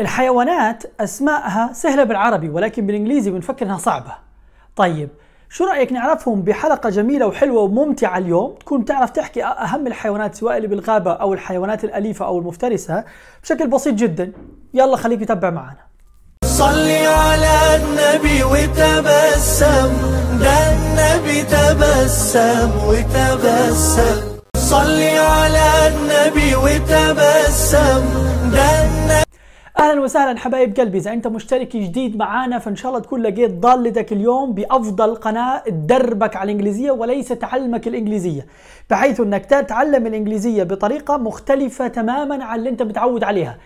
الحيوانات اسمائها سهلة بالعربي ولكن بالإنجليزي بنفكر إنها صعبة. طيب شو رأيك نعرفهم بحلقة جميلة وحلوة وممتعة اليوم؟ تكون تعرف تحكي أهم الحيوانات سواء اللي بالغابة أو الحيوانات الأليفة أو المفترسة بشكل بسيط جدا. يلا خليك تتبع معنا. صلي على النبي وتبسم ده النبي تبسم وتبسم. صلي على النبي وتبسم ده النبي أهلا وسهلا حبايب قلبي. إذا أنت مشترك جديد معانا فإن شاء الله تكون لقيت ضالتك اليوم بأفضل قناة تدربك على الإنجليزية وليس تعلمك الإنجليزية بحيث إنك تتعلم الإنجليزية بطريقة مختلفة تماما عن اللي أنت متعود عليها.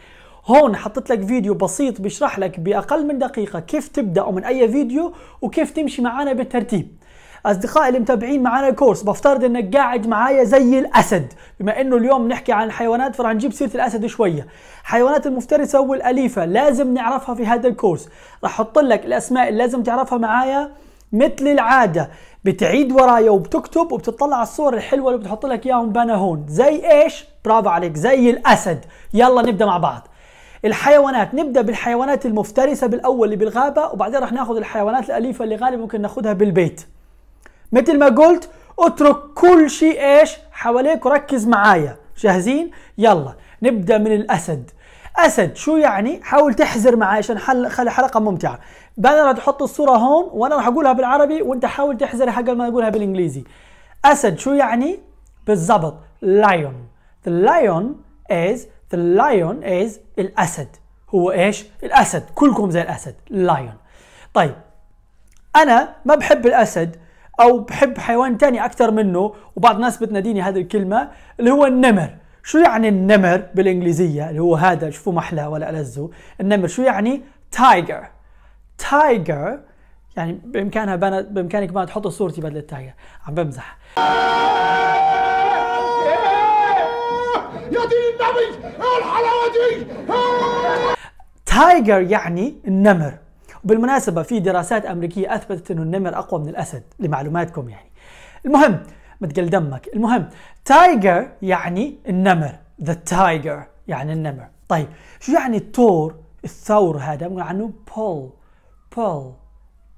هون حطيت لك فيديو بسيط بيشرح لك بأقل من دقيقة كيف تبدأ من أي فيديو وكيف تمشي معانا بالترتيب. أصدقائي اللي متابعين معنا الكورس بفترض إنك قاعد معايا زي الأسد. بما إنه اليوم نحكي عن الحيوانات فراح نجيب سيرة الأسد شوية. حيوانات المفترسه والاليفه لازم نعرفها في هذا الكورس. راح أحط لك الأسماء اللي لازم تعرفها معايا مثل العادة. بتعيد ورايا وبتكتب وبتطلع على الصور الحلوة اللي بتحط لك إياهم بانا هون. زي إيش؟ برافو عليك زي الأسد. يلا نبدأ مع بعض. الحيوانات نبدأ بالحيوانات المفترسة بالأول اللي بالغابة وبعدين راح ناخذ الحيوانات الأليفة اللي غالبا ممكن ناخذها بالبيت. مثل ما قلت اترك كل شيء إيش؟ حواليك وركز معايا. جاهزين؟ يلا نبدأ من الأسد. أسد شو يعني؟ حاول تحزر معي عشان حل خلي حلقة ممتعة. أنا راح تحط الصورة هون وأنا راح أقولها بالعربي وأنت حاول تحزر حق ما أقولها بالإنجليزي. أسد شو يعني؟ بالضبط lion. The lion is the lion is الأسد. هو إيش؟ الأسد. كلكم زي الأسد. lion. طيب أنا ما بحب الأسد أو بحب حيوان تاني أكثر منه وبعض الناس بتناديني هذه الكلمة اللي هو النمر. شو يعني النمر بالإنجليزية؟ اللي هو هذا شوفوا محلى ولا ألذه النمر شو يعني؟ tiger tiger يعني بإمكانها بنا بإمكانك ما تحط صورتي بدل ال tiger عم بمزح. يا دين النبي الحلاوة دي! tiger يعني النمر. وبالمناسبة في دراسات أمريكية أثبتت أنه النمر أقوى من الأسد لمعلوماتكم يعني. المهم ما أتقل دمك. المهم tiger يعني النمر the tiger يعني النمر. طيب شو يعني الثور؟ الثور هذا بنقول عنه bull bull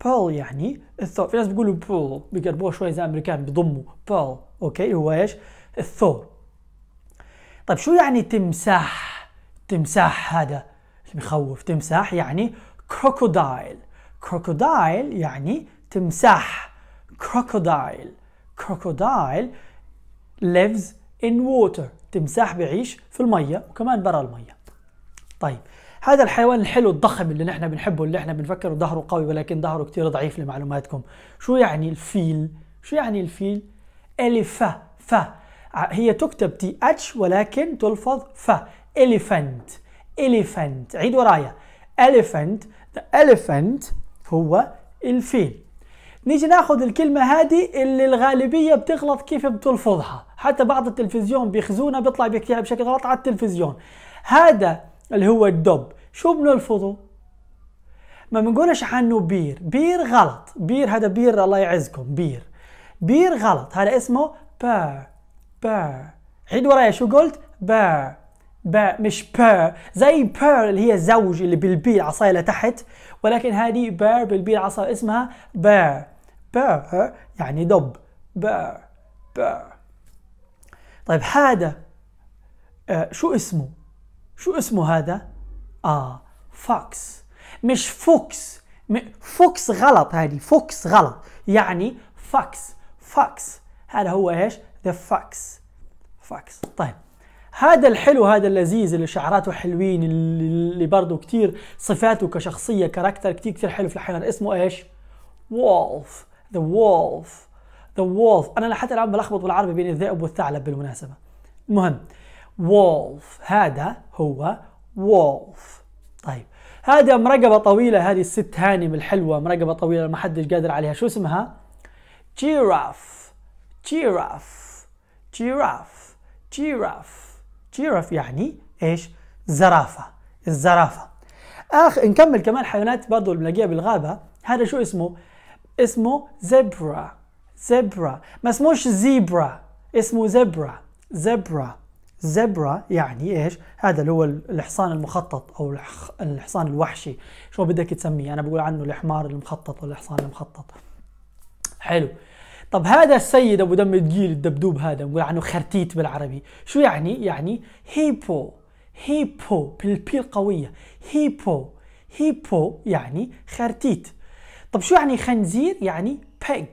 bull يعني الثور. في ناس بيقولوا bull بيقربوه شوي زي الأمريكان بيضموا bull okay هو إيش؟ الثور. طيب شو يعني تمساح؟ تمساح هذا اللي بخوف تمساح يعني crocodile crocodile يعني تمساح. crocodile crocodile lives in water. تمساح بيعيش في المية وكمان برا المية. طيب هذا الحيوان الحلو الضخم اللي نحن بنحبه اللي إحنا بنفكره ظهره قوي ولكن ظهره كتير ضعيف لمعلوماتكم. شو يعني الفيل؟ شو يعني الفيل؟ الفا فا هي تكتب ph ولكن تلفظ فا elephant. Elephant. عيد ورايا. Elephant. The elephant هو الفيل. نيجي ناخذ الكلمة هذه اللي الغالبية بتغلط كيف بتلفظها. حتى بعض التلفزيون بيخزونا بيطلع بيحكيها بشكل غلط على التلفزيون. هذا اللي هو الدب. شو بنلفظه؟ ما بنقولش عنه beer. beer غلط. beer هذا beer الله يعزكم beer. beer غلط. هذا اسمه bear. bear. عيد ورايا شو قلت؟ bear. bear مش pair زي pair اللي هي زوج اللي بال p عصاية لتحت ولكن هذه bear بال b العصا اسمها bear bear يعني دب. bear bear طيب هذا آه شو اسمه؟ شو اسمه هذا؟ آه fox. مش fox. fox غلط هذه. fox غلط. يعني fox. fox. هذا هو إيش؟ the fox fox. طيب. هذا الحلو هذا اللذيذ اللي شعراته حلوين اللي برضه كتير صفاته كشخصية character كتير كتير حلو في الحيوان. اسمه إيش؟ wolf the wolf the wolf أنا حتى الآن بلخبط بالعربي بين الذئب والثعلب بالمناسبة. المهم وولف هذا هو وولف طيب هذا مرقبة طويلة هذه الست هانم الحلوة مرقبة طويلة ما حدش قادر عليها. شو اسمها؟ جيراف جيراف جيراف جيراف جيراف يعني إيش؟ زرافة. الزرافة. آخ نكمل كمان حيوانات برضو اللي بنلاقيها بالغابة. هذا شو اسمه؟ اسمه زبرا زبرا ما اسموش زيبرا. اسمه زبرا زبرا زبرا يعني إيش؟ هذا اللي هو الحصان المخطط أو الح- الحصان الوحشي. شو بدك تسميه؟ أنا بقول عنه الحمار المخطط ولا الحصان المخطط. حلو. طب هذا السيد أبو دم ثقيل الدبدوب هذا بقول عنه خرتيت بالعربي. شو يعني؟ يعني هيبو هيبو بالبي القويه هيبو هيبو يعني خرتيت. طب شو يعني خنزير؟ يعني pig.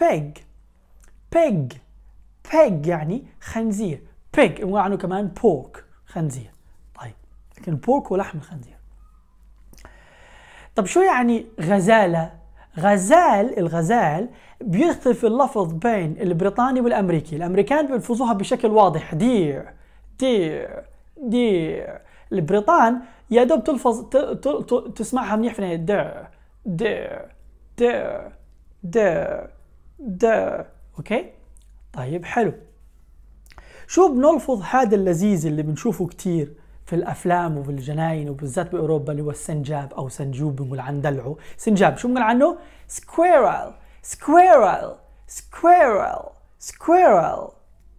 pig. pig. pig يعني خنزير. pig. بنقول عنه كمان pork خنزير. طيب لكن pork هو لحم الخنزير طب شو يعني غزالة؟ غزال الغزال بيختلف اللفظ بين البريطاني والأمريكي، الأمريكان بيلفظوها بشكل واضح. deer deer deer. البريطان يا دوب تلفظ تسمعها منيح في deer deer deer deer deer. okay؟ طيب حلو. شو بنلفظ هذا اللذيذ اللي بنشوفه كتير؟ في الأفلام وفي الجناين وبالذات بأوروبا اللي هو السنجاب أو سنجوب بنقول عن دلعه. سنجاب شو بنقول عنه؟ squirrel squirrel squirrel squirrel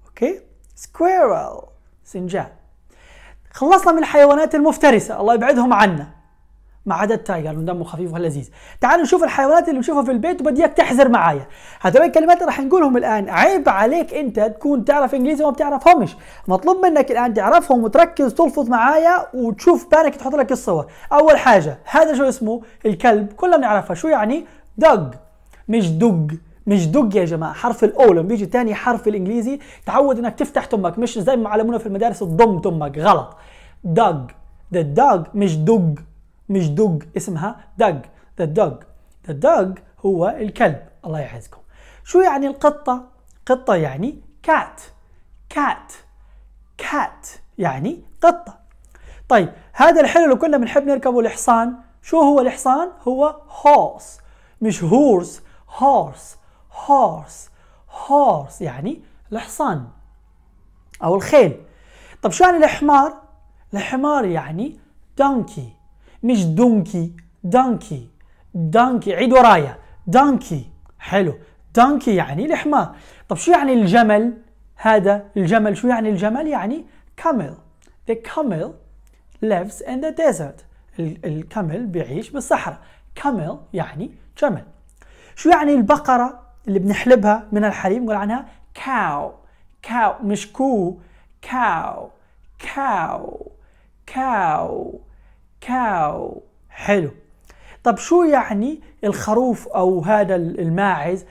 okay؟ squirrel سنجاب. خلصنا من الحيوانات المفترسة الله يبعدهم عنا. ما عدا ال tiger لأنه دمه خفيف ولذيذ. تعالوا نشوف الحيوانات اللي بنشوفها في البيت وبدي اياك تحذر معايا. هذول الكلمات اللي رح نقولهم الآن. عيب عليك أنت تكون تعرف إنجليزي وما بتعرفهمش مطلوب منك الآن تعرفهم وتركز تلفظ معايا وتشوف بالك تحط لك الصور. أول حاجة هذا شو اسمه؟ الكلب. كلنا بنعرفها شو يعني؟ dog مش دق. مش دق يا جماعة. حرف الاو لما بيجي تاني حرف الإنجليزي تعود إنك تفتح تمك. مش زي ما علمونا في المدارس تضم تمك. غلط. دوج the dog مش دق. مش دق اسمها دق the dog. The dog هو الكلب الله يعزكم. شو يعني القطة؟ قطة يعني cat. cat. cat يعني قطة. طيب هذا الحلو اللي كنا بنحب نركبه الحصان. شو هو الحصان؟ هو horse. مش horse horse. horse. horse يعني الحصان أو الخيل. طب شو يعني الحمار؟ الحمار يعني donkey مش donkey donkey donkey عيد ورايا. donkey حلو. donkey يعني الحمار طب شو يعني الجمل؟ هذا الجمل شو يعني؟ الجمل يعني camel. The camel lives in the desert. ال- الكمل بيعيش بالصحراء. camel يعني جمل. شو يعني البقرة اللي بنحلبها من الحليب؟ نقول عنها cow. cow مش كو. cow. cow. cow. حلو. طب شو يعني الخروف أو هذا الماعز؟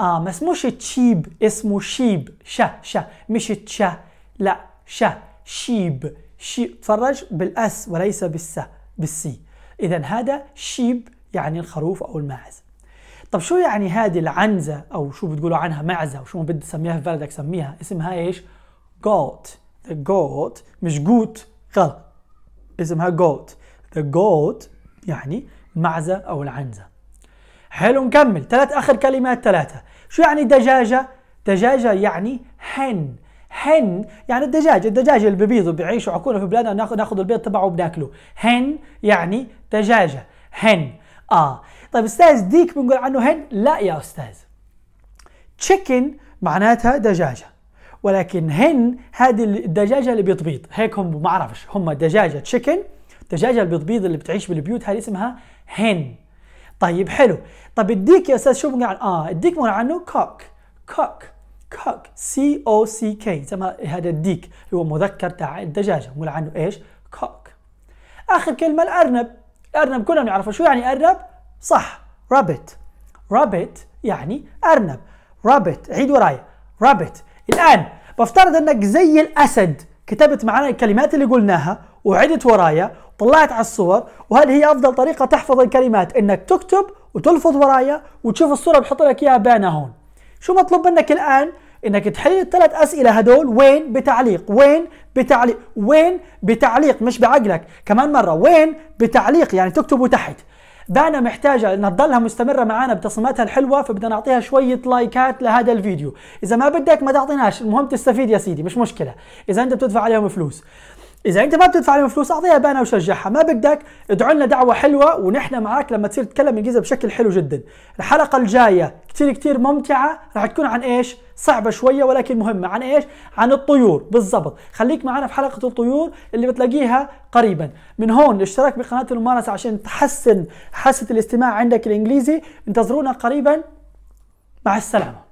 آه ما اسموش تشيب اسمه شيب. شا شا. مش تشا لا. شا. sheep. sheep تفرج بال s وليس بالسا بال c. اذا هذا sheep يعني الخروف أو الماعز. طب شو يعني هذه العنزة؟ أو شو بتقولوا عنها؟ معزة. وشو ما بدي تسميها في بلدك؟ سميها. اسمها goat. The goat مش goat غلط. اسمها goat. The goat يعني المعزة أو العنزة. حلو نكمل. ثلاث آخر كلمات ثلاثة شو يعني دجاجة؟ دجاجة يعني هن هن يعني الدجاج. الدجاج اللي ببيضوا بيعيشوا عكونا في بلادنا ناخذ ناخذ البيض تبعه وبناكله. هن يعني دجاجة. هن آه. طيب أستاذ ديك بنقول عنه هن لا يا أستاذ. تشيكن معناتها دجاجة. ولكن هن هذه الدجاجة اللي بتبيض هيك هم ما أعرفش. هم دجاجة تشيكن دجاجة اللي بتبيض اللي بتعيش بالبيوت هذه اسمها hen. طيب حلو. طب الديك يا أستاذ شو بنقول آه الديك بنقول عنه كوك كوك كوك سي أو سي كي ما هذا الديك هو مذكر تاع الدجاجة. بنقول عنه إيش؟ cock آخر كلمة الأرنب. الأرنب كلنا بنعرفه شو يعني أرنب؟ صح. rabbit rabbit يعني أرنب. rabbit عيد ورايا rabbit الآن بفترض أنك زي الأسد كتبت معنا الكلمات اللي قلناها وعدت ورايا طلعت على الصور وهذه هي أفضل طريقة تحفظ الكلمات إنك تكتب وتلفظ ورايا وتشوف الصورة بحط لك إياها بانا هون. شو مطلوب منك الآن؟ إنك تحل الثلاث أسئلة هدول وين بتعليق؟ وين بتعليق؟ وين بتعليق؟ مش بعقلك كمان مرة وين بتعليق؟ يعني تكتبوا تحت دانا محتاجة انها تضلها مستمرة معنا بتصميماتها الحلوة فبدنا نعطيها شوية لايكات لهذا الفيديو. إذا ما بدك ما تعطيناش المهم تستفيد يا سيدي مش مشكلة. إذا أنت بتدفع عليهم فلوس. إذا أنت ما بتدفع لهم فلوس أعطيها بأنا وشجعها. ما بدك ادعوا لنا دعوة حلوة ونحن معك لما تصير تتكلم إنجليزي بشكل حلو جدا. الحلقة الجاية كثير كثير ممتعة رح تكون عن إيش؟ صعبة شوية ولكن مهمة. عن إيش؟ عن الطيور. بالضبط. خليك معنا في حلقة الطيور اللي بتلاقيها قريبا. من هون الاشتراك بقناة الممارسة عشان تحسن حاسة الاستماع عندك الإنجليزي. انتظرونا قريبا. مع السلامة.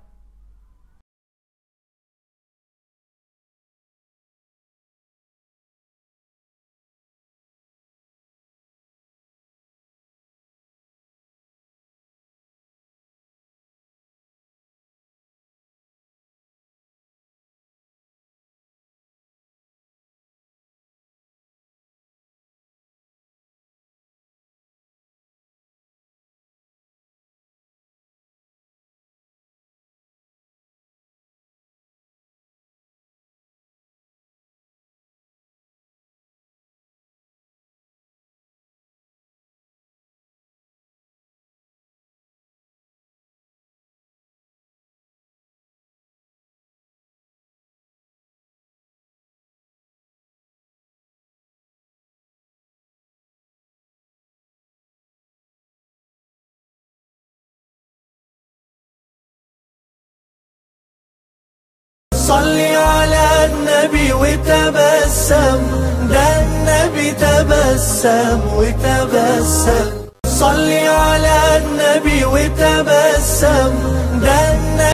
صلي على النبي وتبسم ده النبي تبسم وتبسم. صلي على النبي وتبسم